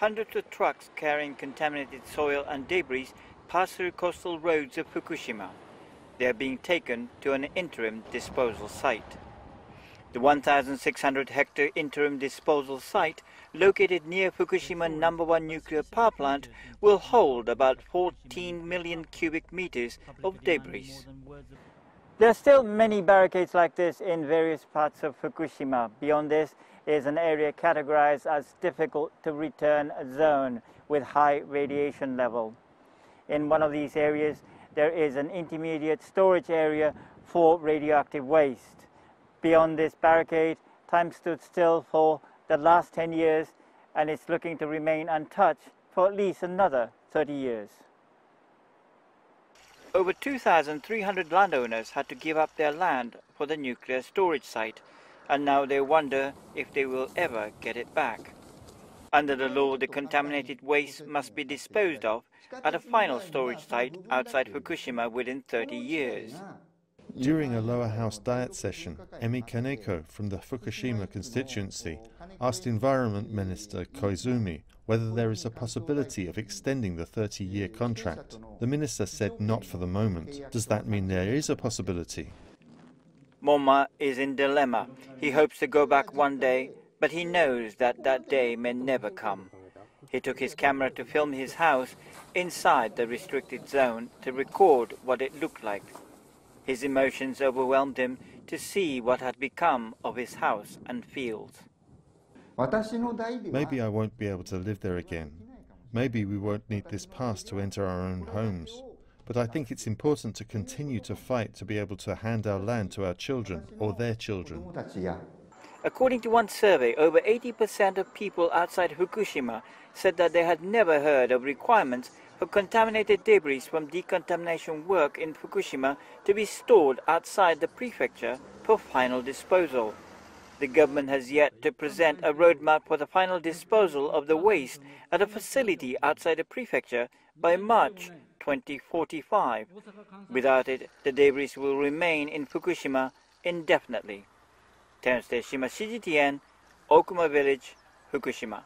hundreds of trucks carrying contaminated soil and debris pass through coastal roads of Fukushima. They are being taken to an interim disposal site. The 1,600 hectare interim disposal site located near Fukushima number 1 nuclear power plant will hold about 14 million cubic meters of debris. There are still many barricades like this in various parts of Fukushima. Beyond this is an area categorized as difficult to return zone with high radiation level. In one of these areas, there is an intermediate storage area for radioactive waste. Beyond this barricade, time stood still for the last 10 years and it's looking to remain untouched for at least another 30 years. Over 2,300 landowners had to give up their land for the nuclear storage site, and now they wonder if they will ever get it back. Under the law, the contaminated waste must be disposed of at a final storage site outside Fukushima within 30 years. During a lower house diet session, Emi Kaneko from the Fukushima constituency asked Environment Minister Koizumi whether there is a possibility of extending the 30 year contract. The minister said not for the moment. Does that mean there is a possibility? Moma is in dilemma. He hopes to go back one day, but he knows that that day may never come. He took his camera to film his house inside the restricted zone to record what it looked like. His emotions overwhelmed him to see what had become of his house and fields. Maybe I won't be able to live there again. Maybe we won't need this pass to enter our own homes. But I think it's important to continue to fight to be able to hand our land to our children or their children. According to one survey, over 80% of people outside Fukushima said that they had never heard of requirements for contaminated debris from decontamination work in Fukushima to be stored outside the prefecture for final disposal. The government has yet to present a roadmap for the final disposal of the waste at a facility outside the prefecture by March 2045. Without it, the debris will remain in Fukushima indefinitely. Terrence Terashima, CGTN, Okuma Village, Fukushima.